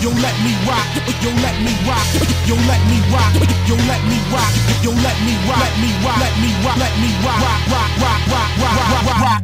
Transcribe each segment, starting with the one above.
Yo, let me rock. Yo, let me rock. Yo, let me rock. Yo, let me rock. Yo, let me rock. Let me rock. Let me rock. Let me rock. Rock, rock, rock, rock, rock, rock, rock.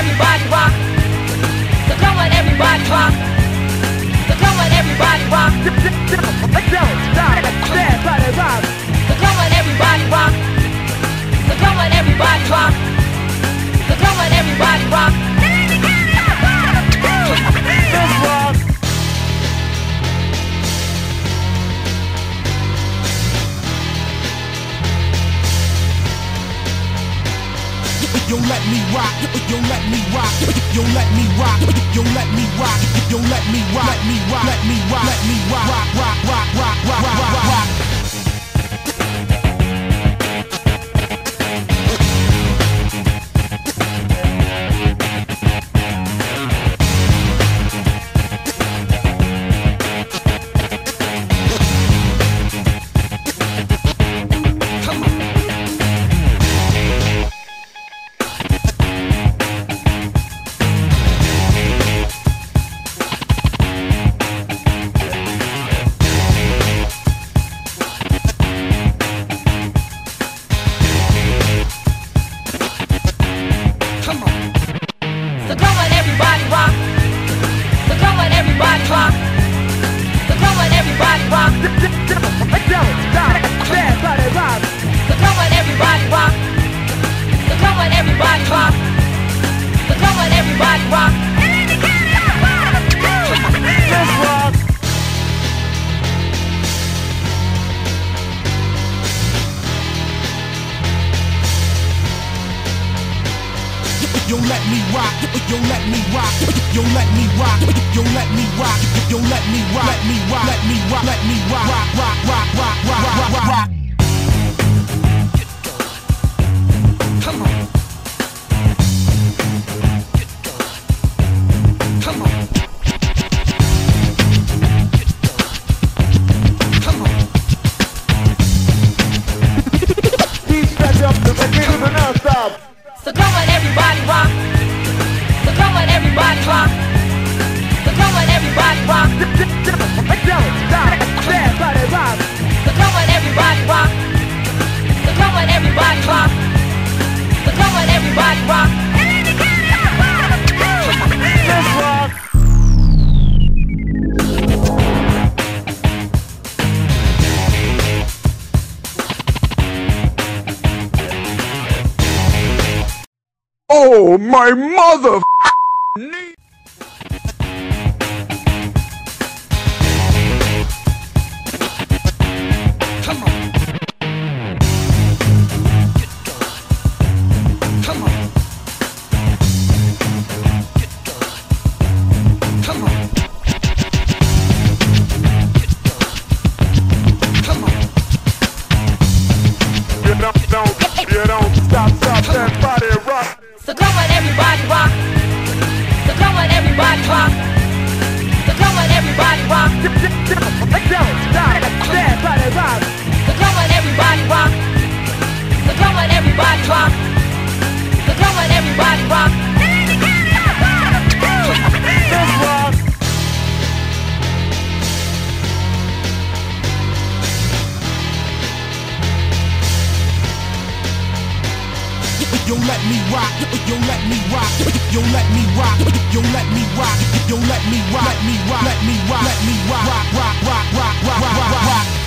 Everybody rock. So come on, everybody rock. So come on, everybody rock. Yo, let me rock. Yo, let me rock. Yo, let me rock. Yo, let me rock. Yo, let me rock. Let me rock. Let me rock. Let me everybody rock. Don't stop, everybody rock. So come on, everybody rock. So come on, everybody rock. So come on, everybody rock. Let's rock. Yo, let me rock. Yo, let me rock. Yo, let me rock. Yo, let me rock. Yo, let me rock. Let me rock. Let me rock. Let me rock. Rock, rock, rock, rock, rock, rock, rock, Oh, my mother! Yo let me rock, yo let me rock, yo let me rock, yo let me rock, yo let me rock, let me rock, let me rock, let me rock, rock, rock, rock, rock, rock, rock.